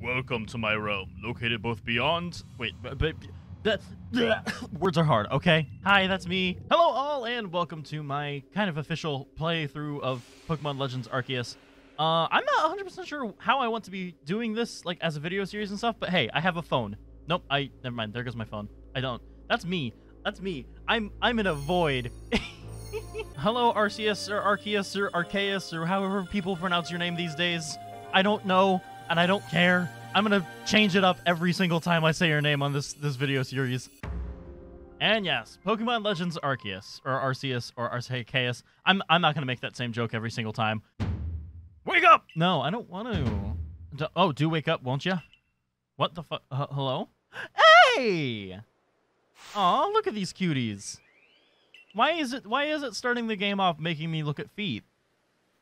Welcome to my realm, located both beyond. Wait, but, but that words are hard. Okay. Hi, that's me. Hello, all, and welcome to my kind of official playthrough of Pokemon Legends Arceus. Uh, I'm not 100% sure how I want to be doing this, like as a video series and stuff. But hey, I have a phone. Nope. I never mind. There goes my phone. I don't. That's me. That's me. I'm I'm in a void. Hello, Arceus or Arceus or Arceus or however people pronounce your name these days. I don't know and I don't care. I'm gonna change it up every single time I say your name on this this video series. And yes, Pokemon Legends Arceus or Arceus or Arceus. I'm I'm not gonna make that same joke every single time. Wake up! No, I don't want to. Do- oh, do wake up, won't you? What the fuck? Uh, hello? Hey! Aw, look at these cuties. Why is it why is it starting the game off making me look at feet?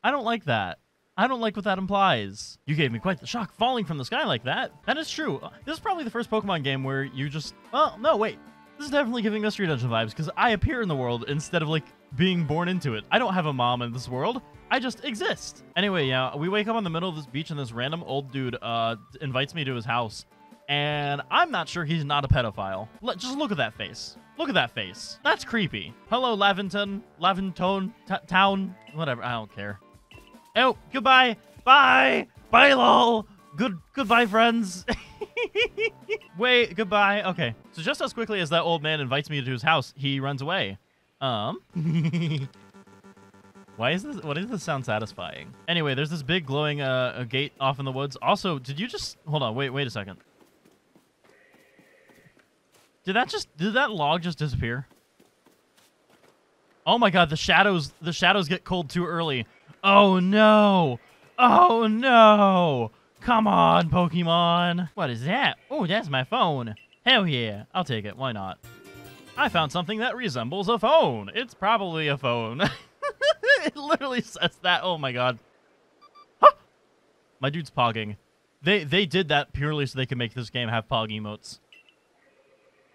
I don't like that. I don't like what that implies. You gave me quite the shock falling from the sky like that. That is true. Uh, This is probably the first Pokemon game where you just... Well, no, wait. This is definitely giving Mystery Dungeon vibes because I appear in the world instead of, like, being born into it. I don't have a mom in this world. I just exist. Anyway, yeah, we wake up on the middle of this beach and this random old dude uh, invites me to his house. And I'm not sure he's not a pedophile. Just look at that face. Look at that face. That's creepy. Hello, Laventon, Laventone, Town, whatever. I don't care. Oh, goodbye. Bye. Bye, lol. Good goodbye, friends. Wait, goodbye. Okay. So just as quickly as that old man invites me to his house, he runs away. Um. Why is this? Why does this sound satisfying? Anyway, there's this big glowing uh, gate off in the woods. Also, did you just hold on? Wait, wait a second. Did that just did that log just disappear? Oh my god, the shadows the shadows get cold too early. Oh no! Oh no! Come on, Pokemon! What is that? Oh, that's my phone. Hell yeah, I'll take it. Why not? I found something that resembles a phone. It's probably a phone. it literally says that. Oh my god. Huh! My dude's pogging. They they did that purely so they could make this game have pog emotes.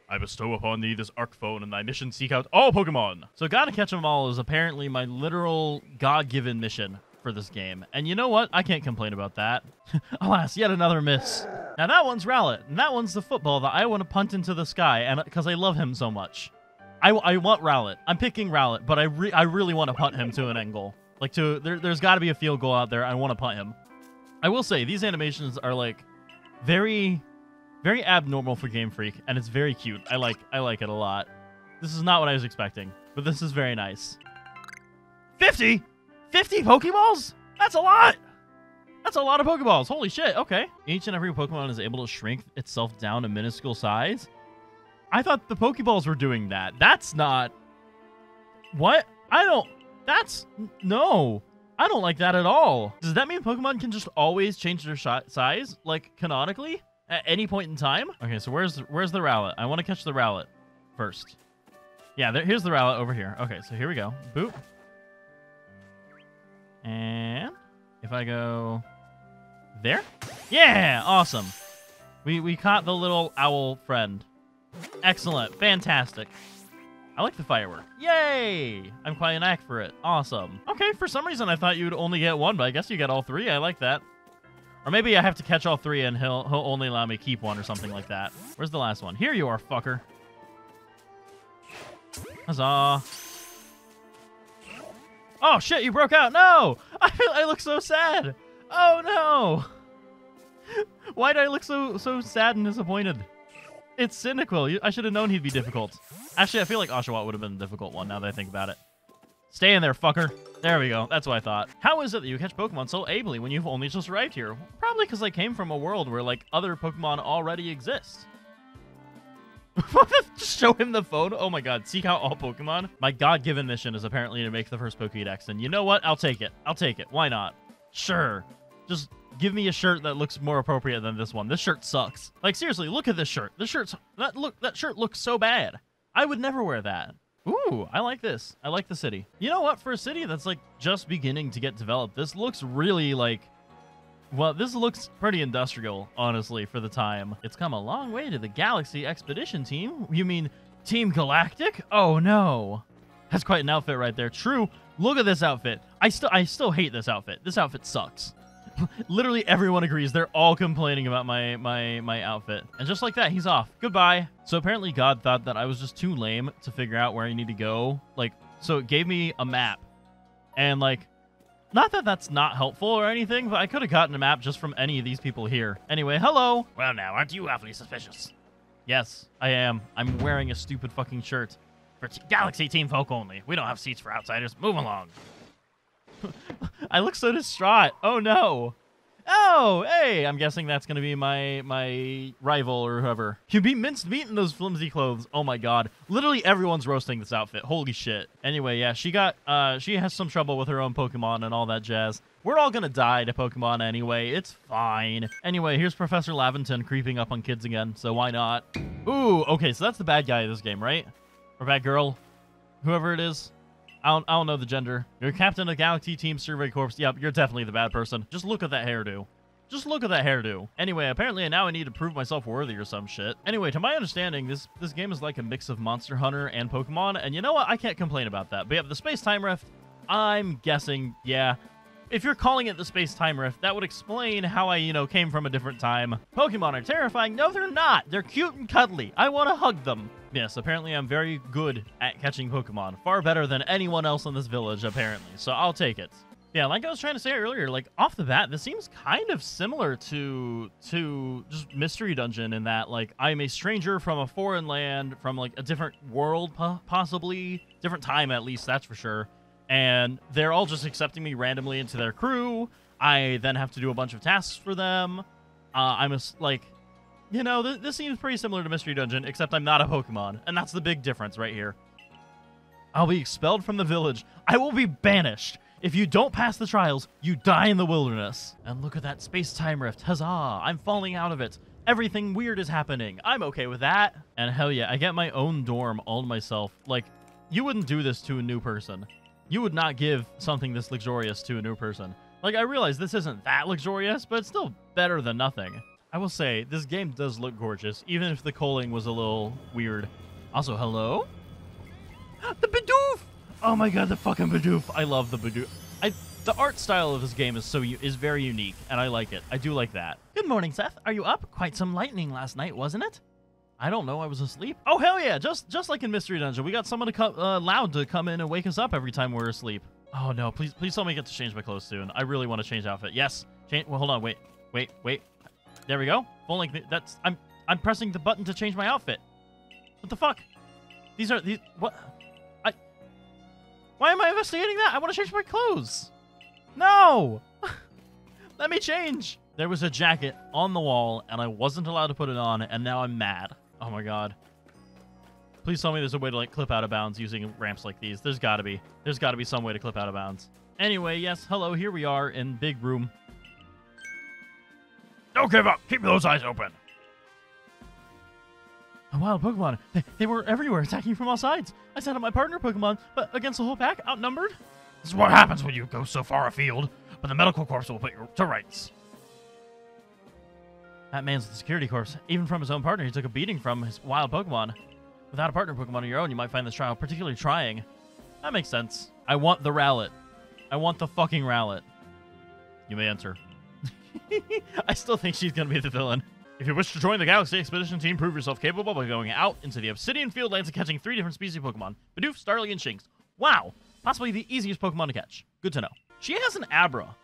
I bestow upon thee this arc phone and thy mission seek out all Pokemon. So gotta catch 'em all is apparently my literal God-given mission for this game. And you know what? I can't complain about that. Alas, yet another miss. Now that one's Rowlet, and that one's the football that I want to punt into the sky, and uh, because I love him so much. I, I want Rowlet. I'm picking Rowlet, but I re- I really want to punt him to an angle. Like to there, there's got to be a field goal out there. I want to punt him. I will say these animations are like very very abnormal for Game Freak, and it's very cute. I like I like it a lot. This is not what I was expecting, but this is very nice. 50? 50 Pokeballs? That's a lot! That's a lot of Pokeballs. Holy shit, okay. Each and every Pokemon is able to shrink itself down to minuscule size? I thought the Pokeballs were doing that. That's not... What? I don't... That's... No. I don't like that at all. Does that mean Pokemon can just always change their size? Like, canonically? At any point in time? Okay, so where's where's the Rowlet? I want to catch the Rowlet first. Yeah, there, here's the Rowlet over here. Okay, so here we go. Boop. And if I go there? Yeah, awesome. We we caught the little owl friend. Excellent. Fantastic. I like the firework. Yay! I'm quite an act for it. Awesome. Okay, for some reason I thought you'd only get one, but I guess you get all three. I like that. Or maybe I have to catch all three and he'll he'll only allow me to keep one or something like that. Where's the last one? Here you are, fucker. Huzzah. Oh shit, you broke out. No! I feel I look so sad. Oh no. Why did I look so so sad and disappointed? It's Cyndaquil. I should have known he'd be difficult. Actually, I feel like Oshawott would have been a difficult one now that I think about it. Stay in there, fucker. There we go. That's what I thought. How is it that you catch Pokemon so ably when you've only just arrived here? Probably because I came from a world where, like, other Pokemon already exist. just show him the phone? Oh my god, seek out all Pokemon? My god-given mission is apparently to make the first Pokédex, and you know what? I'll take it. I'll take it. Why not? Sure. Just give me a shirt that looks more appropriate than this one. This shirt sucks. Like, seriously, look at this shirt. This shirt's... That, look, that shirt looks so bad. I would never wear that. Ooh, I like this. I like the city. You know what? For a city that's like just beginning to get developed, this looks really like. Well, this looks pretty industrial, honestly, for the time. It's come a long way to the Galaxy Expedition Team. You mean Team Galactic? Oh no. That's quite an outfit right there. True. Look at this outfit. I still I still hate this outfit. This outfit sucks. Literally everyone agrees. They're all complaining about my my my outfit. And just like that, he's off. Goodbye. So apparently God thought that I was just too lame to figure out where I need to go. Like, so it gave me a map. And like, not that that's not helpful or anything, but I could have gotten a map just from any of these people here. Anyway, hello. Well, now, aren't you awfully suspicious? Yes, I am. I'm wearing a stupid fucking shirt. For t- Galaxy Team folk only. We don't have seats for outsiders. Move along. I look so distraught. Oh no. Oh, hey, I'm guessing that's gonna be my my rival or whoever. You be minced meat in those flimsy clothes. Oh my god. Literally everyone's roasting this outfit. Holy shit. Anyway, yeah, she got uh she has some trouble with her own Pokemon and all that jazz. We're all gonna die to Pokemon anyway. It's fine. Anyway, here's Professor Laventon creeping up on kids again, so why not? Ooh, okay, so that's the bad guy of this game, right? Or bad girl? Whoever it is. I don't, I don't know the gender. You're captain of Galaxy Team Survey Corps. Yep, you're definitely the bad person. Just look at that hairdo. Just look at that hairdo. Anyway, apparently now I need to prove myself worthy or some shit. Anyway, to my understanding, this this game is like a mix of Monster Hunter and Pokemon, and you know what? I can't complain about that. But yeah, the Space Time Rift, I'm guessing, yeah, if you're calling it the space time rift, that would explain how I, you know, came from a different time. Pokemon are terrifying. No, they're not. They're cute and cuddly. I want to hug them. Yes, apparently I'm very good at catching Pokemon. Far better than anyone else in this village, apparently. So I'll take it. Yeah, like I was trying to say earlier, like off the bat, this seems kind of similar to to just Mystery Dungeon in that like I'm a stranger from a foreign land, from like a different world, po- possibly different time at least, that's for sure and they're all just accepting me randomly into their crew. I then have to do a bunch of tasks for them. Uh, I'm a, like, you know, th- this seems pretty similar to Mystery Dungeon, except I'm not a Pokemon, and that's the big difference right here. I'll be expelled from the village. I will be banished. If you don't pass the trials, you die in the wilderness. And look at that space time rift. Huzzah! I'm falling out of it. Everything weird is happening. I'm okay with that. And hell yeah, I get my own dorm all to myself. Like, you wouldn't do this to a new person you would not give something this luxurious to a new person. Like, I realize this isn't that luxurious, but it's still better than nothing. I will say, this game does look gorgeous, even if the culling was a little weird. Also, hello? The Bidoof! Oh my god, the fucking Bidoof. I love the Bidoof. I, the art style of this game is so is very unique, and I like it. I do like that. Good morning, Seth. Are you up? Quite some lightning last night, wasn't it? I don't know. I was asleep. Oh hell yeah! Just just like in Mystery Dungeon, we got someone to come uh, loud to come in and wake us up every time we're asleep. Oh no! Please please tell me I get to change my clothes soon. I really want to change outfit. Yes. Change. Well, hold on. Wait wait wait. There we go. Full length. That's I'm I'm pressing the button to change my outfit. What the fuck? These are these what? I. Why am I investigating that? I want to change my clothes. No. Let me change. There was a jacket on the wall, and I wasn't allowed to put it on, and now I'm mad. Oh my god. Please tell me there's a way to like clip out of bounds using ramps like these. There's gotta be. There's gotta be some way to clip out of bounds. Anyway, yes, hello, here we are in big room. Don't give up. Keep those eyes open. A wild Pokemon. They, they were everywhere, attacking from all sides. I sent out my partner Pokemon, but against the whole pack, outnumbered. This is what happens when you go so far afield, but the medical corps will put you to rights. That man's the security corps. Even from his own partner, he took a beating from his wild Pokemon. Without a partner Pokemon of your own, you might find this trial particularly trying. That makes sense. I want the Rowlet. I want the fucking Rowlet. You may enter. I still think she's gonna be the villain. If you wish to join the Galaxy Expedition team, prove yourself capable by going out into the Obsidian Fieldlands and catching three different species of Pokemon. Bidoof, Starly, and Shinx. Wow! Possibly the easiest Pokemon to catch. Good to know. She has an Abra.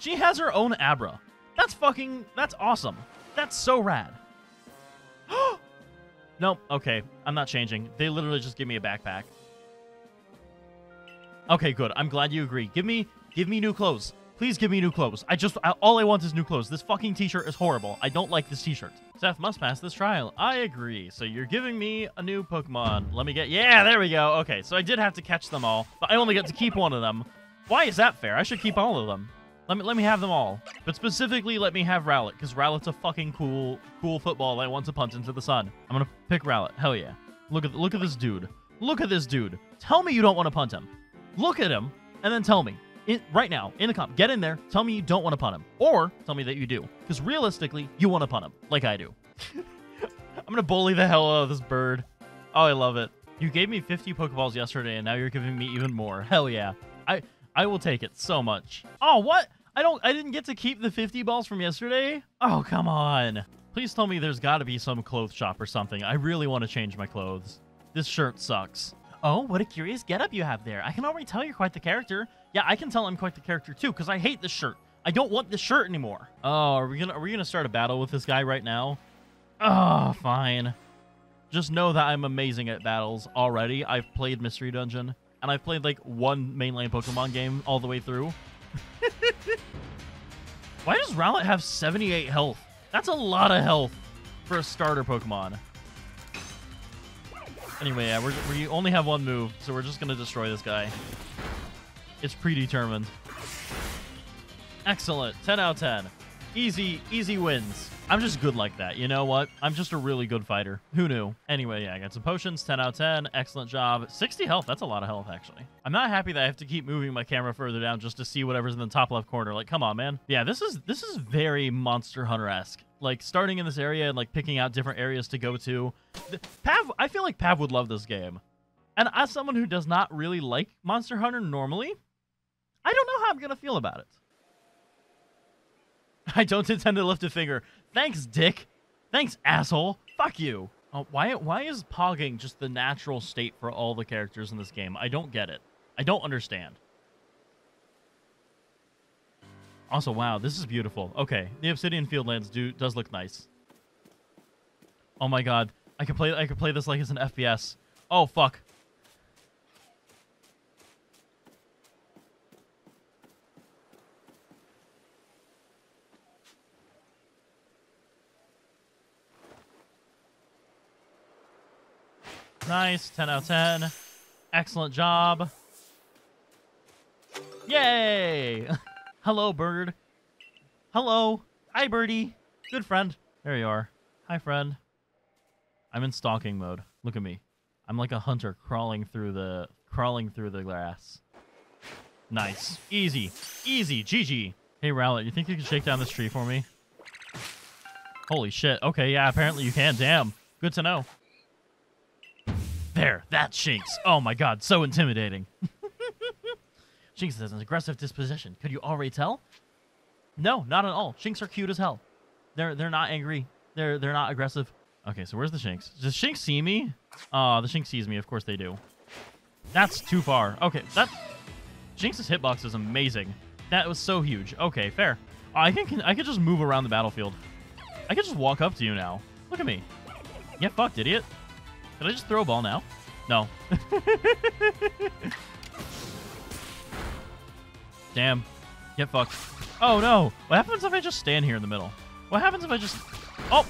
She has her own Abra. That's fucking... That's awesome. That's so rad. nope. Okay. I'm not changing. They literally just give me a backpack. Okay, good. I'm glad you agree. Give me, give me new clothes. Please give me new clothes. I just, I, all I want is new clothes. This fucking t-shirt is horrible. I don't like this t-shirt. Seth must pass this trial. I agree. So you're giving me a new Pokemon. Let me get, yeah, there we go. Okay, so I did have to catch them all, but I only get to keep one of them. Why is that fair? I should keep all of them. Let me let me have them all. But specifically, let me have Rowlet, because Rowlet's a fucking cool, cool football that wants to punt into the sun. I'm gonna pick Rowlet. Hell yeah. Look at look at this dude. Look at this dude. Tell me you don't want to punt him. Look at him, and then tell me. In, right now, in the comp, get in there. Tell me you don't want to punt him. Or tell me that you do. Because realistically, you want to punt him, like I do. I'm gonna bully the hell out of this bird. Oh, I love it. You gave me 50 Pokeballs yesterday, and now you're giving me even more. Hell yeah. I I will take it so much. Oh, what? I don't. I didn't get to keep the 50 balls from yesterday. Oh, come on. Please tell me there's got to be some clothes shop or something. I really want to change my clothes. This shirt sucks. Oh, what a curious getup you have there. I can already tell you're quite the character. Yeah, I can tell I'm quite the character too, because I hate this shirt. I don't want this shirt anymore. Oh, are we gonna are we gonna start a battle with this guy right now? Oh, fine. Just know that I'm amazing at battles already. I've played Mystery Dungeon, and I've played like one mainline Pokemon game all the way through. Why does Rowlet have 78 health? That's a lot of health for a starter Pokemon. Anyway, yeah, we're, we only have one move, so we're just going to destroy this guy. It's predetermined. Excellent. 10 out of 10. Easy, easy wins. I'm just good like that. You know what? I'm just a really good fighter. Who knew? Anyway, yeah, I got some potions. 10 out of 10. Excellent job. 60 health. That's a lot of health, actually. I'm not happy that I have to keep moving my camera further down just to see whatever's in the top left corner. Like, come on, man. Yeah, this is this is very Monster Hunter-esque. Like, starting in this area and, like, picking out different areas to go to. Pav, I feel like Pav would love this game. And as someone who does not really like Monster Hunter normally, I don't know how I'm going to feel about it. I don't intend to lift a finger. Thanks, dick. Thanks, asshole. Fuck you. Oh, why, why is pogging just the natural state for all the characters in this game? I don't get it. I don't understand. Also, wow, this is beautiful. Okay, the Obsidian Fieldlands do does look nice. Oh my god, I could play I could play this like it's an FPS. Oh fuck. Nice. 10 out of 10. Excellent job. Yay! Hello, bird. Hello. Hi, birdie. Good friend. There you are. Hi, friend. I'm in stalking mode. Look at me. I'm like a hunter crawling through the crawling through the grass. Nice. Easy. Easy. GG. Hey, Rowlet, you think you can shake down this tree for me? Holy shit. Okay, yeah, apparently you can. Damn. Good to know. There, that's Shinx. Oh my god, so intimidating. Shinx has an aggressive disposition. Could you already tell? No, not at all. Shinx are cute as hell. They're they're not angry. They're they're not aggressive. Okay, so where's the Shinx? Does Shinx see me? Oh, the Shinx sees me. Of course they do. That's too far. Okay, that Shinx's hitbox is amazing. That was so huge. Okay, fair. I can I can just move around the battlefield. I can just walk up to you now. Look at me. Get fucked, idiot. Did I just throw a ball now? No. Damn. Get fucked. Oh, no. What happens if I just stand here in the middle? What happens if I just... Oh!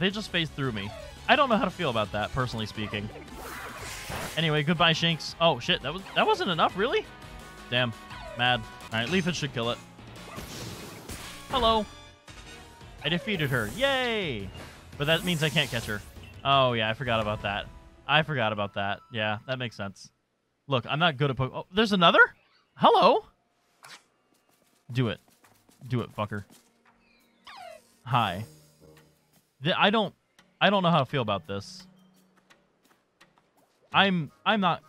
They just phased through me. I don't know how to feel about that, personally speaking. Anyway, goodbye, Shinx. Oh, shit. That was that wasn't enough, really? Damn. Mad. All right, Leafage should kill it. Hello. I defeated her. Yay! But that means I can't catch her. Oh, yeah, I forgot about that. I forgot about that. Yeah, that makes sense. Look, I'm not good at poke. Oh, there's another? Hello? Do it. Do it, fucker. Hi. I don't... I don't know how to feel about this. I'm... I'm not...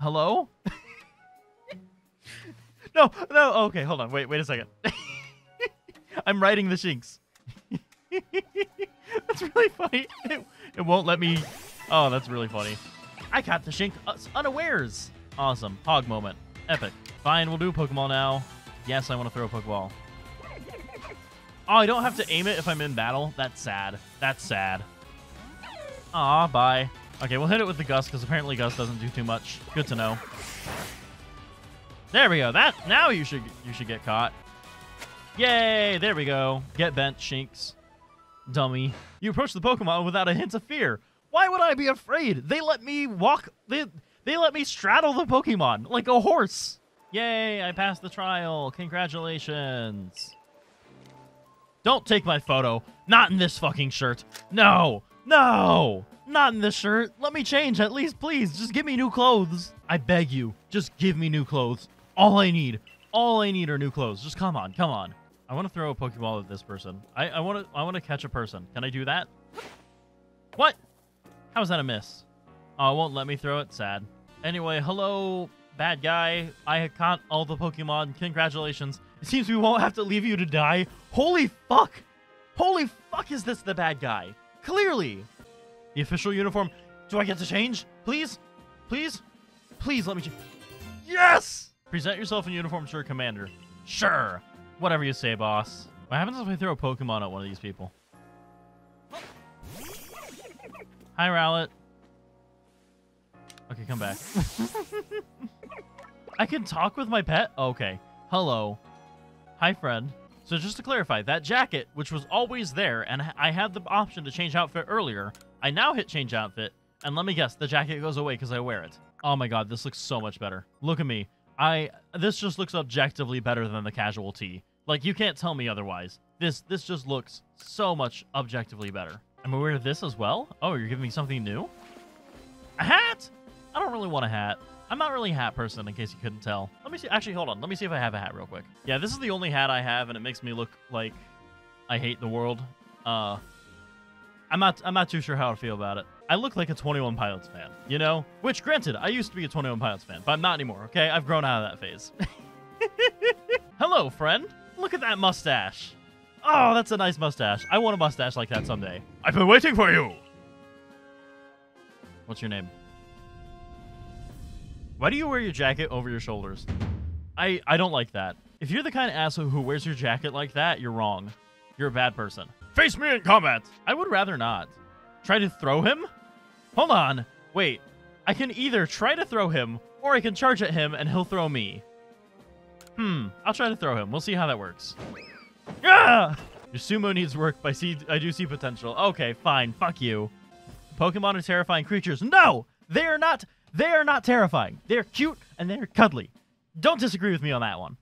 Hello? no, no, okay, hold on. Wait, wait a second. I'm writing the Shinx. that's really funny. It, it, won't let me. Oh, that's really funny. I caught the Shinx unawares. Awesome. Hog moment. Epic. Fine, we'll do a Pokeball now. Yes, I want to throw a Pokeball. Oh, I don't have to aim it if I'm in battle? That's sad. That's sad. Aw, bye. Okay, we'll hit it with the Gust, because apparently Gust doesn't do too much. Good to know. There we go. That Now you should you should get caught. Yay! There we go. Get bent, Shinx. Dummy. You approach the Pokemon without a hint of fear. Why would I be afraid? They let me walk... They, they let me straddle the Pokemon like a horse. Yay, I passed the trial. Congratulations. Don't take my photo. Not in this fucking shirt. No. No. Not in this shirt. Let me change at least, please. Just give me new clothes. I beg you. Just give me new clothes. All I need. All I need are new clothes. Just come on. Come on. I want to throw a Pokeball at this person. I, I want to I want to catch a person. Can I do that? What? How is that a miss? Oh, it won't let me throw it. Sad. Anyway, hello, bad guy. I caught all the Pokemon. Congratulations. It seems we won't have to leave you to die. Holy fuck! Holy fuck is this the bad guy? Clearly! The official uniform. Do I get to change? Please? Please? Please let me change. Yes! Present yourself in uniform to your commander. Sure. Whatever you say, boss. What happens if I throw a Pokemon at one of these people? Hi, Rowlet. Okay, come back. I can talk with my pet? Okay. Hello. Hi, friend. So just to clarify, that jacket, which was always there, and I had the option to change outfit earlier, I now hit change outfit, and let me guess, the jacket goes away because I wear it. Oh my god, this looks so much better. Look at me. I this just looks objectively better than the casual tee. Like you can't tell me otherwise. This this just looks so much objectively better. I'm aware of this as well. Oh, you're giving me something new? A hat? I don't really want a hat. I'm not really a hat person, in case you couldn't tell. Let me see. Actually, hold on. Let me see if I have a hat real quick. Yeah, this is the only hat I have, and it makes me look like I hate the world. Uh, I'm not. I'm not too sure how I feel about it. I look like a 21 Pilots fan, you know? Which, granted, I used to be a 21 Pilots fan, but I'm not anymore, okay? I've grown out of that phase. Hello, friend. Look at that mustache. Oh, that's a nice mustache. I want a mustache like that someday. I've been waiting for you. What's your name? Why do you wear your jacket over your shoulders? I, I don't like that. If you're the kind of asshole who wears your jacket like that, you're wrong. You're a bad person. Face me in combat. I would rather not. Try to throw him? Hold on. Wait. I can either try to throw him, or I can charge at him and he'll throw me. Hmm. I'll try to throw him. We'll see how that works. Ah! Your sumo needs work, but I, see, I do see potential. Okay, fine. Fuck you. Pokemon are terrifying creatures. No! They are not. They are not terrifying. They're cute and they're cuddly. Don't disagree with me on that one.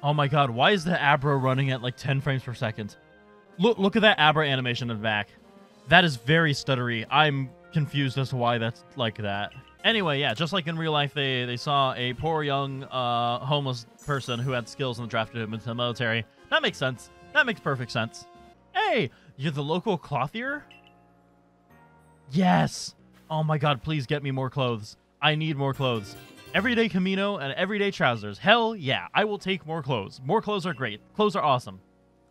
Oh my god, why is the Abra running at like 10 frames per second? Look look at that Abra animation in the back. That is very stuttery. I'm confused as to why that's like that. Anyway, yeah, just like in real life, they, they saw a poor young uh, homeless person who had skills and drafted him into the military. That makes sense. That makes perfect sense. Hey, you're the local clothier? Yes. Oh my god, please get me more clothes. I need more clothes. Everyday Kimono and everyday trousers. Hell yeah, I will take more clothes. More clothes are great. Clothes are awesome.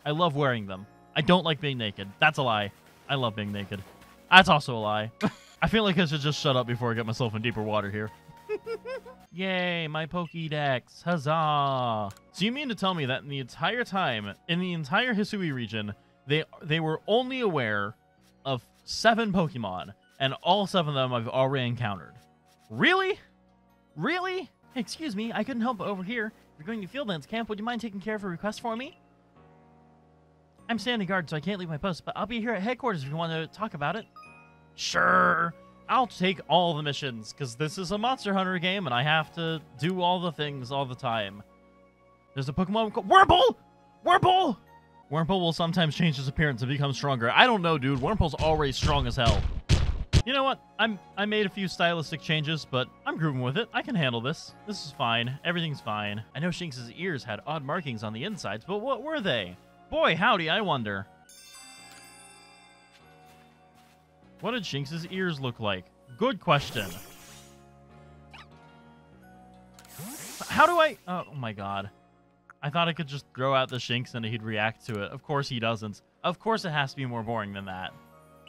I love wearing them. I don't like being naked. That's a lie. I love being naked. That's also a lie. I feel like I should just shut up before I get myself in deeper water here. Yay, my Pokédex. Huzzah. So you mean to tell me that in the entire time, in the entire Hisui region, they they were only aware of seven Pokemon, and all seven of them I've already encountered. Really? Really? Excuse me, I couldn't help but overhear. If you're going to Fieldlands Camp, would you mind taking care of a request for me? I'm standing guard, so I can't leave my post, but I'll be here at headquarters if you want to talk about it. Sure. I'll take all the missions, because this is a Monster Hunter game, and I have to do all the things all the time. There's a Pokemon called Wurmple! Wurmple! Wurmple will sometimes change his appearance and become stronger. I don't know, dude. Wurmple's already strong as hell. You know what? I'm I made a few stylistic changes, but I'm grooving with it. I can handle this. This is fine. Everything's fine. I know Shinx's ears had odd markings on the insides, but what were they? Boy, howdy, I wonder. What did Shinx's ears look like? Good question. How do I... Oh, my god. I thought I could just throw out the Shinx and he'd react to it. Of course he doesn't. Of course it has to be more boring than that.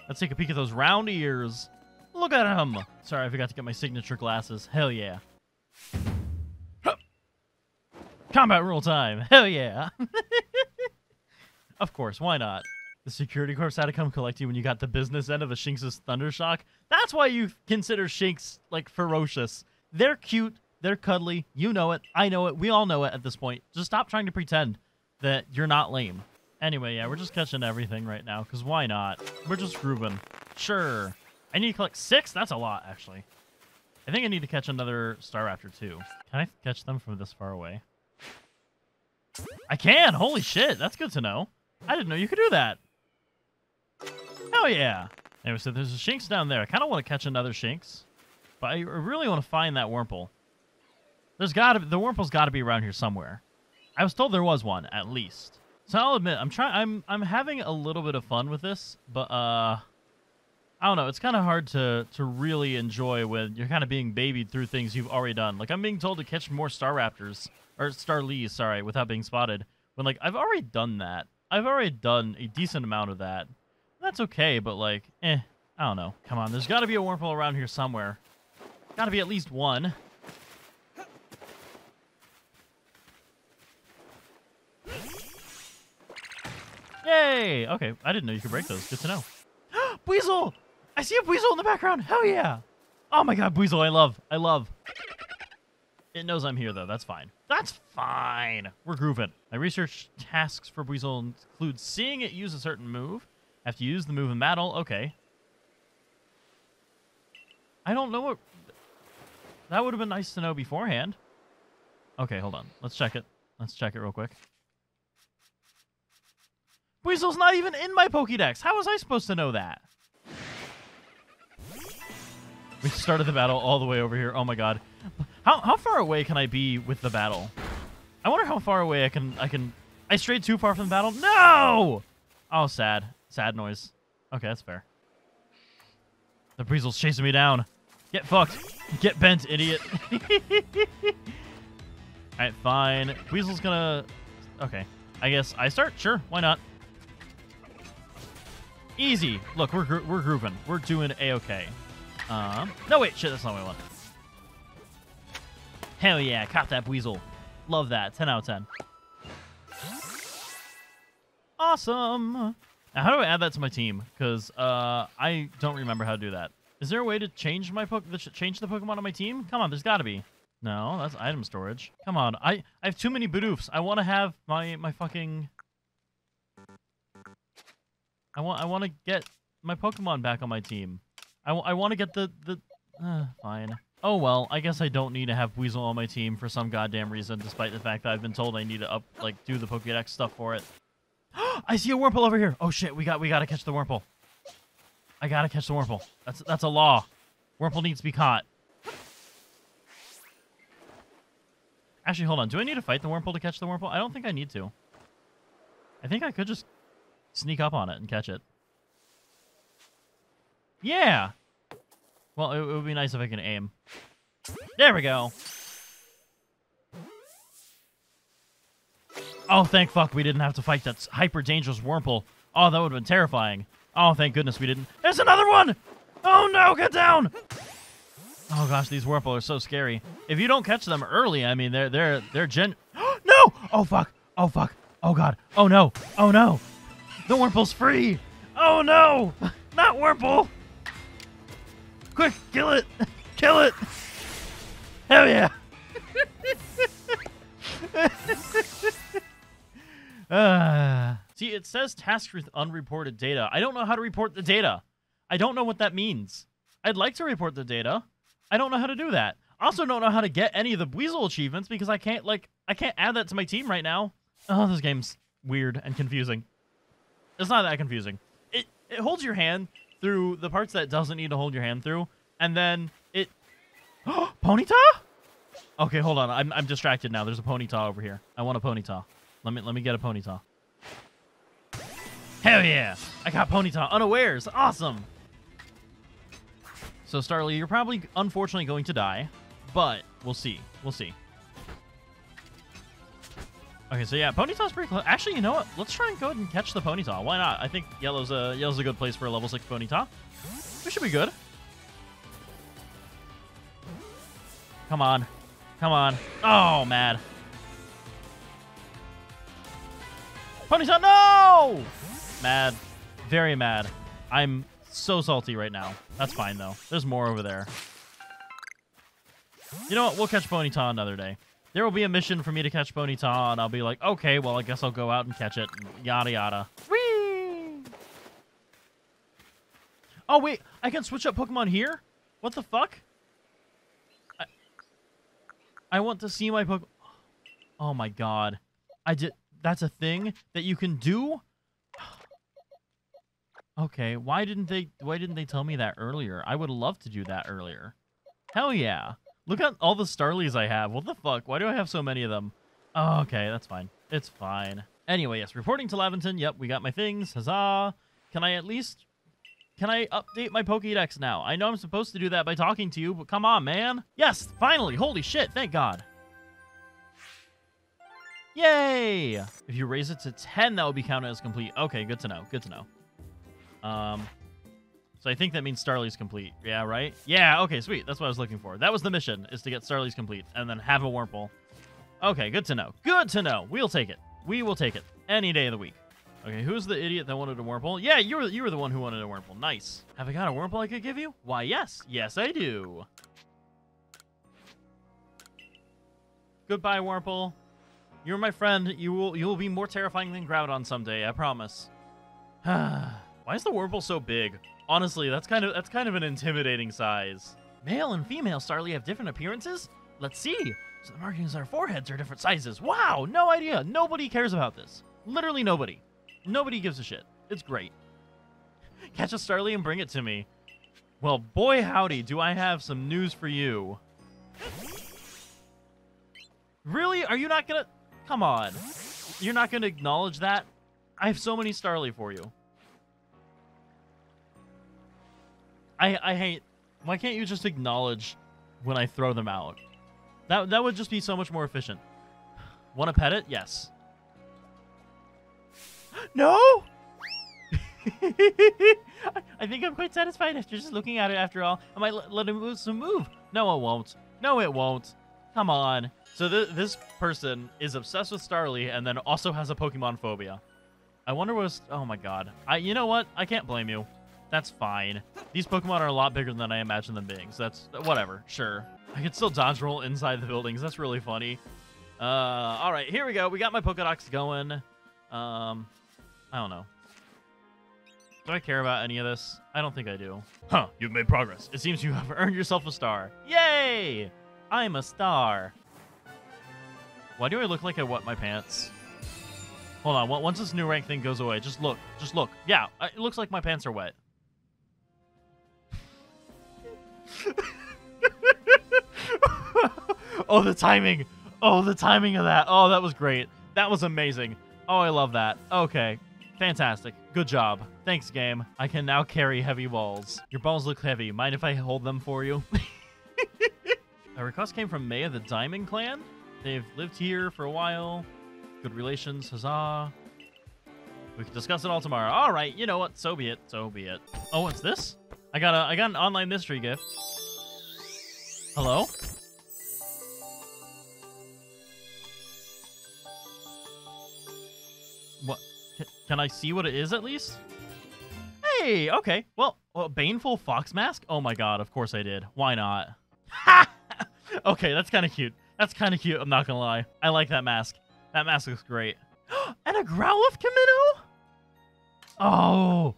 Let's take a peek at those round ears. Look at him. Sorry, I forgot to get my signature glasses. Hell yeah. Combat rule time. Hell yeah. of course, why not? The security corps had to come collect you when you got the business end of a Shinx's Thundershock. That's why you consider Shinx, like, ferocious. They're cute. They're cuddly. You know it. I know it. We all know it at this point. Just stop trying to pretend that you're not lame. Anyway, yeah, we're just catching everything right now, because why not? We're just grooving. Sure. I need to collect six? That's a lot, actually. I think I need to catch another Staraptor, too. Can I catch them from this far away? I can! Holy shit! That's good to know. I didn't know you could do that. Hell yeah! Anyway, so there's a Shinx down there. I kind of want to catch another Shinx, but I really want to find that Wurmple. There's got to the Wurmple's got to be around here somewhere. I was told there was one, at least. So I'll admit, I'm trying. I'm I'm having a little bit of fun with this, but uh, I don't know. It's kind of hard to to really enjoy when you're kind of being babied through things you've already done. Like I'm being told to catch more star raptors or starlees, sorry, without being spotted. When like I've already done that. I've already done a decent amount of that. That's okay, but like, eh, I don't know. Come on, there's got to be a Wurmple around here somewhere. Got to be at least one. Yay! Okay, I didn't know you could break those. Good to know. Sneasel! I see a Sneasel in the background. Hell yeah! Oh my god, Sneasel, I love. I love. It knows I'm here, though. That's fine. That's fine. We're grooving. My research tasks for Sneasel include seeing it use a certain move. Have to use the move in battle. Okay. I don't know what... That would have been nice to know beforehand. Okay, hold on. Let's check it. Let's check it real quick. Sneasel's not even in my Pokédex. How was I supposed to know that? We started the battle all the way over here. Oh my god. How how far away can I be with the battle? I wonder how far away I can I can I strayed too far from the battle? No! Oh sad. Sad noise. Okay, that's fair. The Sneasel's chasing me down. Get fucked. Get bent, idiot. Alright, fine. Sneasel's gonna Okay. I guess I start? Sure, why not? Easy. Look, we're, gro we're grooving. We're doing a-okay. Um, no, wait, shit, that's not what I want. Hell yeah, caught that Sneasel. Love that. 10 out of 10. Awesome. Now, how do I add that to my team? Because uh, I don't remember how to do that. Is there a way to change my po change the Pokemon on my team? Come on, there's got to be. No, that's item storage. Come on, I I have too many Bidoofs. I want to have my my fucking. I want I want to get my Pokemon back on my team. I, I want to get the the. Uh, fine. Oh well, I guess I don't need to have Sneasel on my team for some goddamn reason, despite the fact that I've been told I need to up like do the Pokédex stuff for it. I see a Wurmple over here. Oh shit, we got we gotta catch the Wurmple. I gotta catch the Wurmple. That's that's a law. Wurmple needs to be caught. Actually, hold on. Do I need to fight the Wurmple to catch the Wurmple? I don't think I need to. I think I could just sneak up on it and catch it. Yeah. Well, it, it would be nice if I can aim. There we go. Oh, thank fuck we didn't have to fight that hyper dangerous Wurmple. Oh, that would have been terrifying. Oh, thank goodness we didn't. There's another one! Oh no, get down! Oh gosh, these Wurmple are so scary. If you don't catch them early, I mean, they're they're they're gen. no! Oh fuck! Oh fuck! Oh god! Oh no! Oh no! The Wurmple's free! Oh no! Not Wurmple! Quick, kill it! Kill it! Hell yeah! uh, see, it says task with unreported data. I don't know how to report the data. I don't know what that means. I'd like to report the data. I don't know how to do that. I also don't know how to get any of the Sneasel achievements because I can't, like, I can't add that to my team right now. Oh, this game's weird and confusing. It's not that confusing. It, it holds your hand through the parts that doesn't need to hold your hand through, and then it... Ponyta? Okay, hold on. I'm, I'm distracted now. There's a Ponyta over here. I want a Ponyta. Let me let me get a Ponyta. Hell yeah! I got Ponyta unawares. Awesome! So, Starly, you're probably, unfortunately, going to die, but we'll see. We'll see. Okay, so yeah, Ponyta's pretty close. Actually, you know what? Let's try and go ahead and catch the Ponyta. Why not? I think yellow's a yellow's a good place for a level six Ponyta. We should be good. Come on, come on. Oh, mad. Ponyta, no! Mad, very mad. I'm so salty right now. That's fine though. There's more over there. You know what? We'll catch Ponyta another day. There will be a mission for me to catch Ponyta, and I'll be like, okay, well, I guess I'll go out and catch it. Yada, yada. Whee! Oh, wait. I can switch up Pokemon here? What the fuck? I, I want to see my Pokemon. Oh, my God. I did... That's a thing that you can do? Okay, why didn't they why didn't they tell me that earlier? I would love to do that earlier. Hell yeah. Look at all the Starlies I have. What the fuck? Why do I have so many of them? Oh, okay, that's fine. It's fine. Anyway, yes, reporting to Laventon. Yep, we got my things. Huzzah. Can I at least Can I update my Pokédex now? I know I'm supposed to do that by talking to you, but come on, man. Yes, finally. Holy shit, thank God. Yay! If you raise it to 10, that would be counted as complete. Okay, good to know. Good to know. Um, so I think that means Starly's complete. Yeah, right? Yeah, okay, sweet. That's what I was looking for. That was the mission, is to get Starly's complete and then have a Wurmple. Okay, good to know. Good to know. We'll take it. We will take it. Any day of the week. Okay, who's the idiot that wanted a Wurmple? Yeah, you were, you were the one who wanted a Wurmple. Nice. Have I got a Wurmple I could give you? Why, yes. Yes, I do. Goodbye, Wurmple. You're my friend. You will you will be more terrifying than Groudon someday, I promise. Why is the Wurmple so big? Honestly, that's kind of that's kind of an intimidating size. Male and female Starly have different appearances? Let's see. So the markings on our foreheads are different sizes. Wow, no idea. Nobody cares about this. Literally nobody. Nobody gives a shit. It's great. Catch a Starly and bring it to me. Well, boy howdy, do I have some news for you. Really? Are you not gonna... Come on. You're not gonna acknowledge that? I have so many Starly for you. I I hate... Why can't you just acknowledge when I throw them out? That, that would just be so much more efficient. Want to pet it? Yes. No! I think I'm quite satisfied after just looking at it after all. I might let it move some move. No, it won't. No, it won't. Come on. So th this person is obsessed with Starly and then also has a Pokemon phobia. I wonder what's... Oh my god. I. You know what? I can't blame you. That's fine. These Pokemon are a lot bigger than I imagined them being, so that's... Whatever. Sure. I can still dodge roll inside the buildings. That's really funny. Uh, all right, here we go. We got my Pokedex going. Um, I don't know. Do I care about any of this? I don't think I do. Huh, you've made progress. It seems you have earned yourself a star. Yay! I'm a star. Why do I look like I wet my pants? Hold on, once this new rank thing goes away, just look. Just look. Yeah, it looks like my pants are wet. oh, the timing. Oh, the timing of that. Oh, that was great. That was amazing. Oh, I love that. Okay. Fantastic. Good job. Thanks, game. I can now carry heavy balls. Your balls look heavy. Mind if I hold them for you? A request came from Mai of the Diamond Clan. They've lived here for a while. Good relations. Huzzah. We can discuss it all tomorrow. All right. You know what? So be it. So be it. Oh, what's this? I got a I got an online mystery gift. Hello? What? Can I see what it is at least? Hey, okay. Well, well, Baneful Fox Mask? Oh my god, of course I did. Why not? okay, that's kind of cute. That's kind of cute, I'm not gonna lie. I like that mask. That mask looks great. and a Growlithe Kimono? Oh.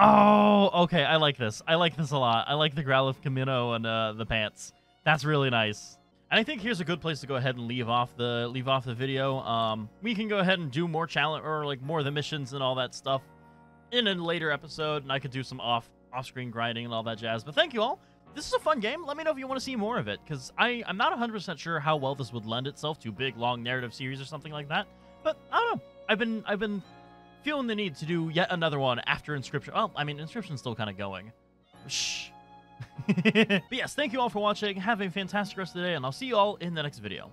Oh, okay, I like this. I like this a lot. I like the Growlithe Kimono and uh, the pants. That's really nice. And I think here's a good place to go ahead and leave off the leave off the video. Um, we can go ahead and do more challenge or like more of the missions and all that stuff in a later episode, and I could do some off off-screen grinding and all that jazz. But thank you all. This is a fun game. Let me know if you want to see more of it, because I I'm not 100% sure how well this would lend itself to big long narrative series or something like that. But I don't know. I've been I've been feeling the need to do yet another one after Inscryption. Well, I mean Inscryption's still kind of going. Shh. but yes, thank you all for watching. Have a fantastic rest of the day, and I'll see you all in the next video.